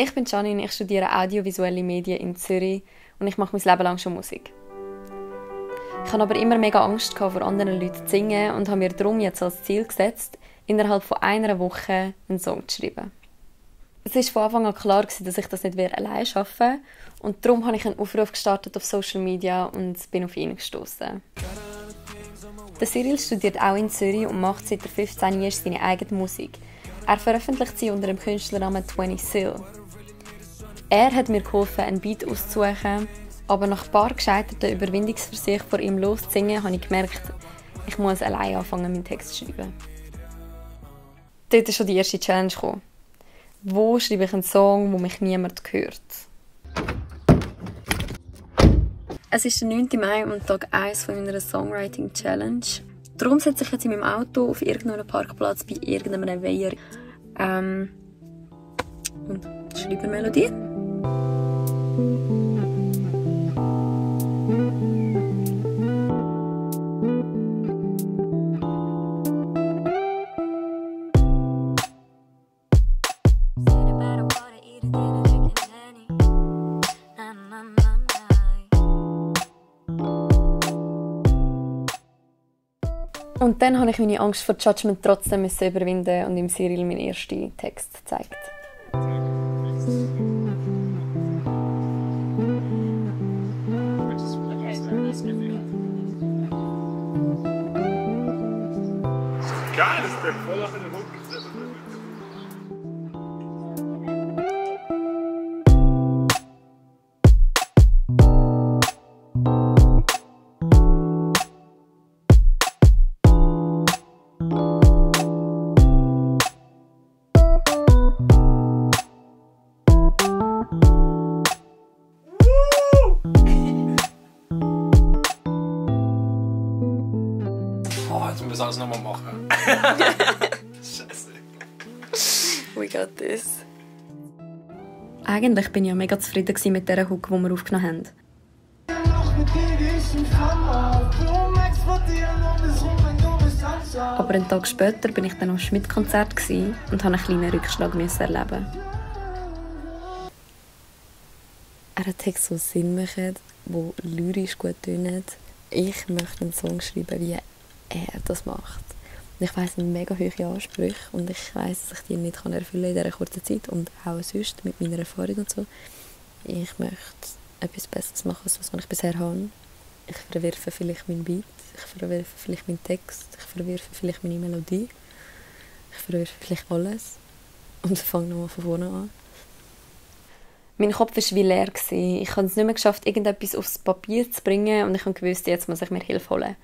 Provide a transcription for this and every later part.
Ich bin Janine, ich studiere audiovisuelle Medien in Zürich und ich mache mein Leben lang schon Musik. Ich habe aber immer mega Angst vor anderen Leuten zu singen und habe mir darum jetzt als Ziel gesetzt, innerhalb von einer Woche einen Song zu schreiben. Es war von Anfang an klar, dass ich das nicht allein schaffen werde und darum habe ich einen Aufruf gestartet auf Social Media und bin auf ihn gestoßen. Der Cyril studiert auch in Zürich und macht seit er 15 Jahren seine eigene Musik. Er veröffentlicht sie unter dem Künstlernamen 20 Sil. Er hat mir geholfen, einen Beat auszusuchen, aber nach ein paar gescheiterten Überwindungsversuchen vor ihm loszusingen, habe ich gemerkt, ich muss allein anfangen, meinen Text zu schreiben. Dort ist schon die erste Challenge gekommen. Wo schreibe ich einen Song, wo mich niemand hört? Es ist der 9. Mai und Tag 1 von meiner Songwriting Challenge. Darum sitze ich jetzt in meinem Auto auf irgendeinem Parkplatz bei irgendeinem Weiher ähm, und schreibe eine Melodie. Und dann habe ich meine Angst vor Judgment trotzdem überwinden und im Cyril meinen ersten Text gezeigt. Geil, das auf den Hook. das alles nochmal machen. Scheiße. We got this. Eigentlich bin ich ja mega zufrieden mit dieser Hook, die wir aufgenommen haben. Aber einen Tag später bin ich dann am Schmidt-Konzert und habe einen kleinen Rückschlag erleben. Er hat Texte, die Sinn machen, die lyrisch gut tönen. Ich möchte einen Song schreiben wie er das macht. Und ich sind mega hohe Ansprüche und ich weiss, dass ich die nicht erfüllen kann in dieser kurzen Zeit und auch sonst mit meiner Erfahrung und so. Ich möchte etwas Besseres machen, als was ich bisher habe. Ich verwerfe vielleicht meinen Beat, ich verwerfe vielleicht meinen Text, ich verwerfe vielleicht meine Melodie, ich verwerfe vielleicht alles und fange nochmal von vorne an. Mein Kopf war wie leer. Ich habe es nicht mehr geschafft, irgendetwas aufs Papier zu bringen und ich gewusst, jetzt muss ich mir Hilfe holen.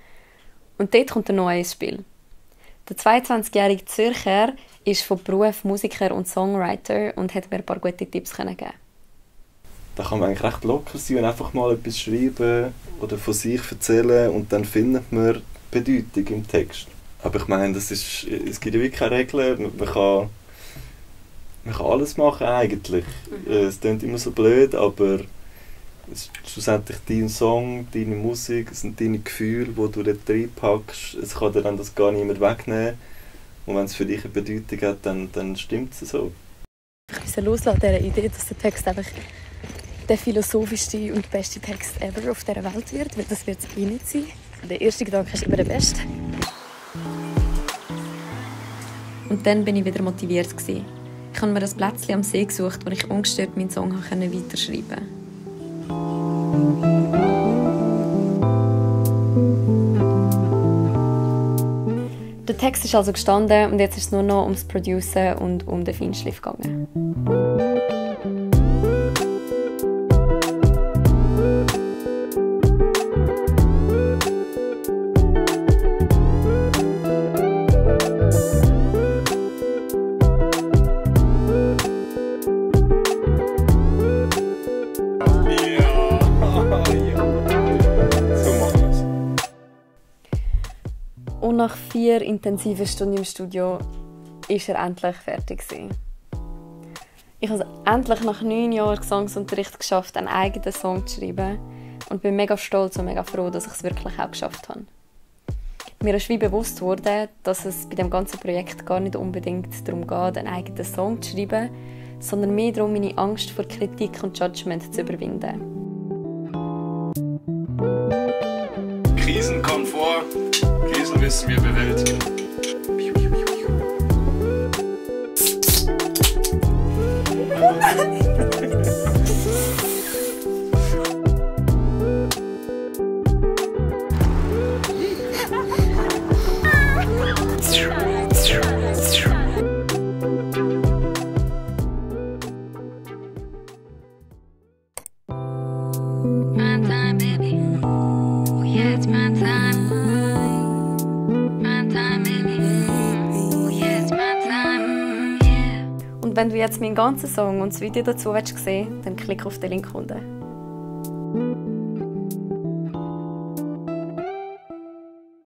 Und dort kommt ein neues Spiel. Der 22-jährige Zürcher ist von Beruf Musiker und Songwriter und hat mir ein paar gute Tipps geben. Da kann man eigentlich recht locker sein und einfach mal etwas schreiben oder von sich erzählen und dann findet man Bedeutung im Text. Aber ich meine, das ist, es gibt ja wirklich keine Regeln. Man kann, man kann alles machen eigentlich. Mhm. Es klingt immer so blöd, aber es ist schlussendlich dein Song, deine Musik, es sind deine Gefühle, die du dort reinpackst. Es kann dir dann das gar niemand wegnehmen. Und wenn es für dich eine Bedeutung hat, dann, dann stimmt es so. Ich muss loslassen dieser Idee, dass der Text einfach der philosophischste und beste Text ever auf dieser Welt wird, weil das wird es eh nicht sein. Der erste Gedanke ist immer der beste. Und dann bin ich wieder motiviert. Ich habe mir das Plätzchen am See gesucht, wo ich ungestört meinen Song weiterschreiben konnte. Der Text ist also gestanden und jetzt ist es nur noch ums Producen und um den Feinschliff gegangen. Und nach vier intensiven Stunden im Studio ist er endlich fertig gewesen. Ich habe es endlich nach neun Jahren Gesangsunterricht geschafft, einen eigenen Song zu schreiben und bin mega stolz und mega froh, dass ich es wirklich auch geschafft habe. Mir ist wie bewusst wurde, dass es bei dem ganzen Projekt gar nicht unbedingt darum geht, einen eigenen Song zu schreiben, sondern mehr darum, meine Angst vor Kritik und Judgment zu überwinden. Krisen kommen vor, Krisen müssen Wenn du jetzt meinen ganzen Song und das Video dazu willst sehen, dann klick auf den Link unten.